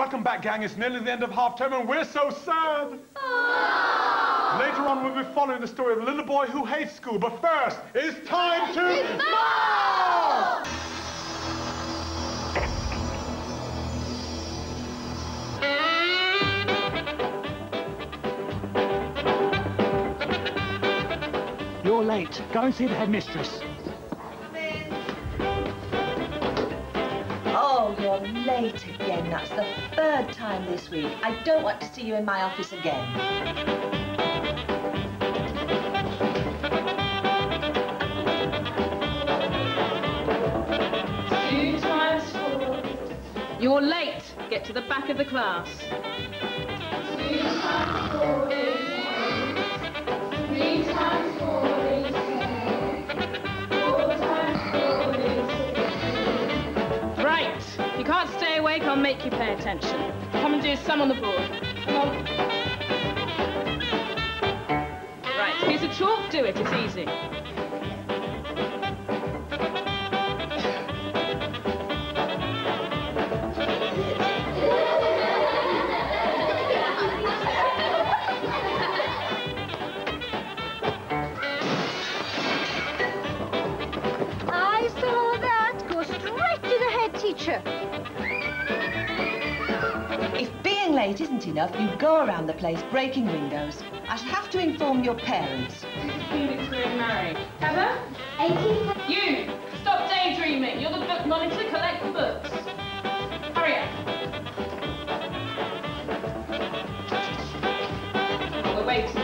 Welcome back, gang. It's nearly the end of half term and we're so sad. Later on, we'll be following the story of a little boy who hates school. But first, it's time to... March! You're late. Go and see the headmistress. Oh, you're late again. That's the third time this week. I don't want to see you in my office again. Two times four. You're late. Get to the back of the class. You can't stay awake, I'll make you pay attention. Come and do some on the board. Come on. Right. here's a chalk. Do it. It's easy. The. If being late isn't enough, you go around the place breaking windows. I shall have to inform your parents. Phoenix Green Mary. Heather? 18. You! Stop daydreaming. You're the book monitor. Collect the books. Hurry up. We're waiting.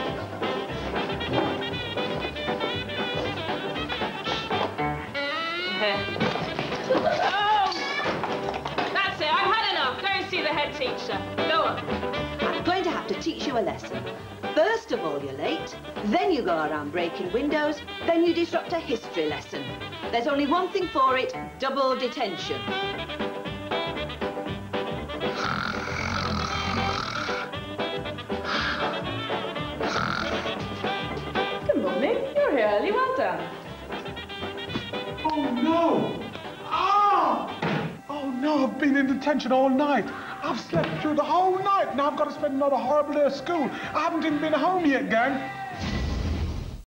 Here. Go and see the head teacher. Go on. I'm going to have to teach you a lesson. First of all, you're late. Then you go around breaking windows. Then you disrupt a history lesson. There's only one thing for it, double detention. Good morning. You're here early. Well done. Oh, no! I've been in detention all night. I've slept through the whole night. Now I've got to spend another horrible day at school. I haven't even been home yet, gang.